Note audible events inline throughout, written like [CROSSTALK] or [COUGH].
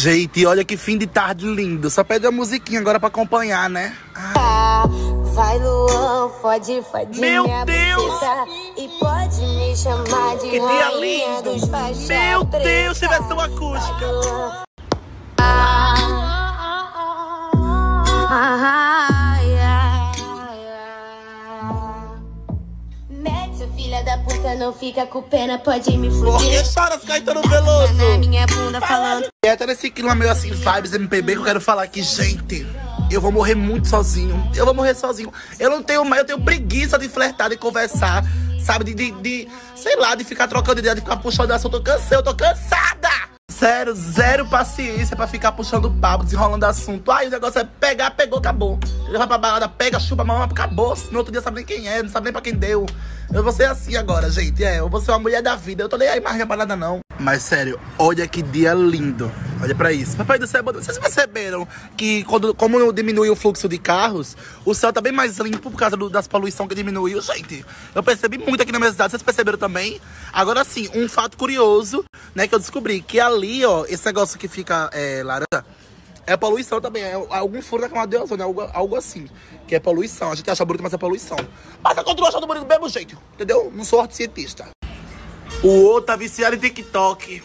Gente, olha que fim de tarde lindo. Só pede a musiquinha agora pra acompanhar, né? Ah, vai Luan, fode, fode Meu Deus! E pode me chamar de Que dia lindo! Meu. Deus, se versão acústica! Filha da puta, não fica com pena, pode me Por que fuder. choras, Caetano Veloso? Na minha bunda falando É até nesse clima meio assim, vibes MPB, que eu quero falar que, gente, eu vou morrer muito sozinho. Eu vou morrer sozinho. Eu não tenho mais, eu tenho preguiça de flertar, de conversar, sabe? De, de, de, sei lá, de ficar trocando ideia, de ficar puxando assunto. Eu tô cansei, eu tô cansada! Sério, zero paciência pra ficar puxando papo, desenrolando assunto. Aí o negócio é pegar, pegou, acabou. Ele vai pra balada, pega, chupa a mão, acabou. No outro dia sabe nem quem é, não sabe nem pra quem deu. Eu vou ser assim agora, gente. É, eu vou ser uma mulher da vida. Eu tô nem aí mais pra não. Mas sério, olha que dia lindo. Olha pra isso. Papai do céu, vocês perceberam que quando, como diminui o fluxo de carros, o céu tá bem mais limpo por causa do- das poluição que diminuiu, gente. Eu percebi muito aqui na minha cidade, vocês perceberam também? Agora sim, um fato curioso, né, que eu descobri, que ali, ó, esse negócio que fica é, laranja, é poluição também, é algum furo da camada de ozônio, algo, algo assim. Que é poluição. A gente acha bonito, mas é poluição. Mas eu continuo achando bonito do mesmo jeito, entendeu? Não sou cientista. O outro tá viciado em TikTok.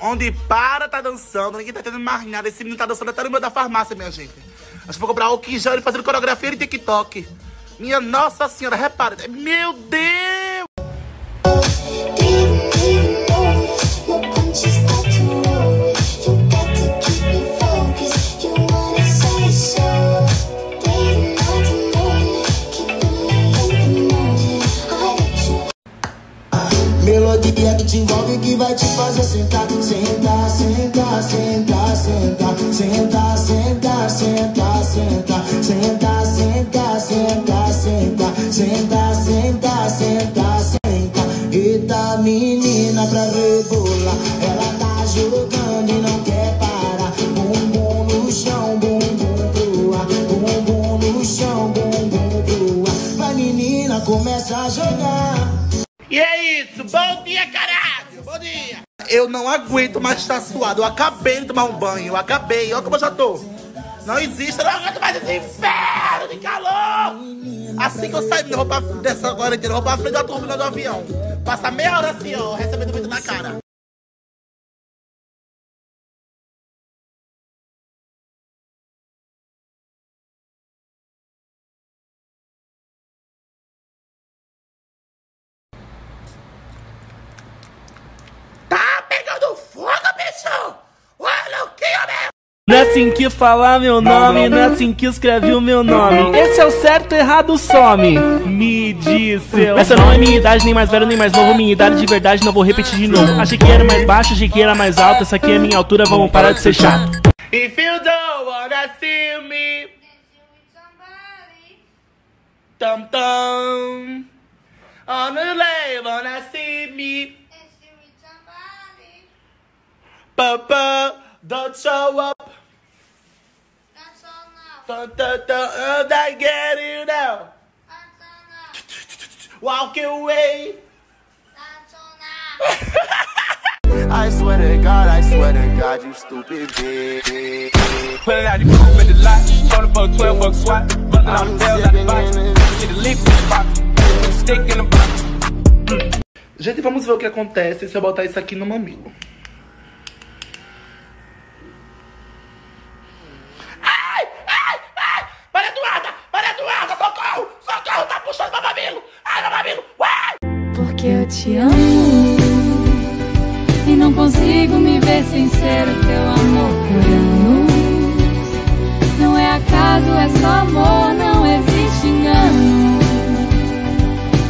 Onde para, tá dançando, ninguém tá entendendo mais nada. Esse menino tá dançando até no meio da farmácia, minha gente. Acho que vou comprar álcool em gel e fazendo coreografia em TikTok. Minha nossa senhora, repara. Meu Deus! Sentar, sentar, sentar, sentar, sentar, sentar, sentar, sentar, sentar, sentar, sentar, sentar, sentar, sentar, sentar, sentar, sentar. Eita menina pra rebolar, ela tá jogando e não quer parar. Bumbum no chão, bumbum pro ar, bumbum no chão, bumbum pro ar. Vai menina, começa a jogar. E é isso, bom dia, caralho! Bom dia! Eu não aguento mais estar suado. Eu acabei de tomar um banho, eu acabei. Olha como eu já tô. Não existe, eu não aguento mais esse inferno de calor! Assim que eu sair de roupa dessa quarentena, roupa à frente da turbina do avião. Passa meia hora assim, ó, recebendo vento na cara. Tá pegando fogo, bicho! Olha o que eu mesmo! Não é assim que fala meu nome, não é assim que escreve o meu nome. Esse é o certo, errado some. Me disse. Essa não é minha idade, nem mais velho, nem mais novo. Minha idade de verdade, não vou repetir de novo. Achei que era mais baixo, achei que era mais alto. Essa aqui é minha altura, vamos parar de ser chato. If you don't wanna see me, tum tum. On the lane, wanna see me, papa, don't show up. Dun, dun, dun, I get you now. Walk away. I swear to God, I swear to God, you stupid bitch. Put it out, you in the lot. Phone for 12 bucks swat. Bustin' all the bells out the box. Get a leaf in the box. Stick in the box. Gente, vamos ver o que acontece se eu botar isso aqui no mamilo. Te amo e não consigo me ver sem ser o teu amor por anos. Não é acaso, é só amor, não existe engano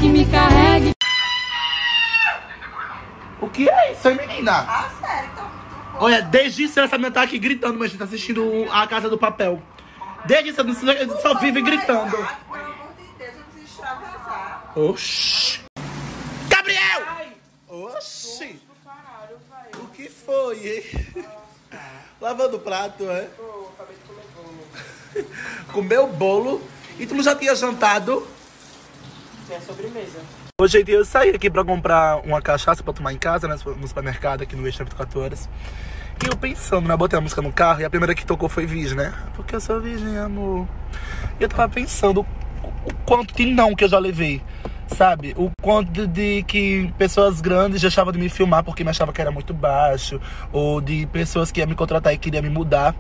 que me carregue. O que é isso, hein, menina? Ah, sério? Olha, desde cedo essa menina tá aqui gritando, mas a gente tá assistindo a Casa do Papel. Desde cedo, só vive gritando. Oxi. Gabriel! Oxi! O que foi, hein? Lavando o prato, é? [LAUGHS] Comeu bolo. E tu não já tinha jantado? Tem a sobremesa. Hoje gente, eu saí aqui pra comprar uma cachaça pra tomar em casa, né, no supermercado aqui no Extra 24 Horas. E eu pensando, né, botei a música no carro e a primeira que tocou foi Virgem, né? Porque eu sou virgem, amor. E eu tava pensando o quanto de não que eu já levei, sabe? O quanto de que pessoas grandes deixavam de me filmar porque me achava que era muito baixo, ou de pessoas que iam me contratar e queriam me mudar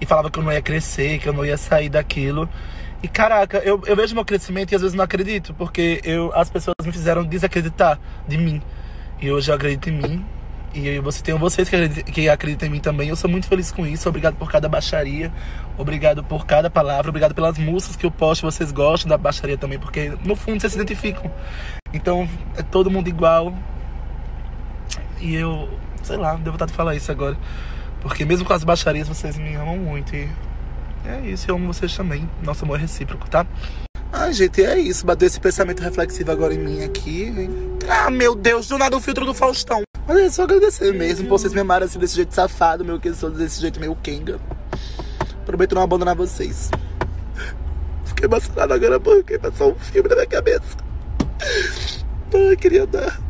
e falava que eu não ia crescer, que eu não ia sair daquilo. E caraca, eu, eu vejo meu crescimento e às vezes não acredito, porque eu, as pessoas me fizeram desacreditar de mim. E hoje eu acredito em mim. E você tem vocês que acreditam, que acreditam em mim também. Eu sou muito feliz com isso. Obrigado por cada baixaria. Obrigado por cada palavra. Obrigado pelas músicas que eu posto. Vocês gostam da baixaria também, porque no fundo vocês se identificam. Então é todo mundo igual. E eu, sei lá, devo vontade de falar isso agora. Porque mesmo com as baixarias, vocês me amam muito. E é isso, eu amo vocês também. Nosso amor é recíproco, tá? Ai, gente, é isso. Bateu esse pensamento reflexivo agora em mim aqui. Ah, meu Deus, do nada o filtro do Faustão. Mas é só agradecer mesmo por vocês me amarem assim desse jeito safado, meu que sou desse jeito meio kenga. Prometo não abandonar vocês. Fiquei emocionado agora porque passou um filme na minha cabeça. Ai, queria dar.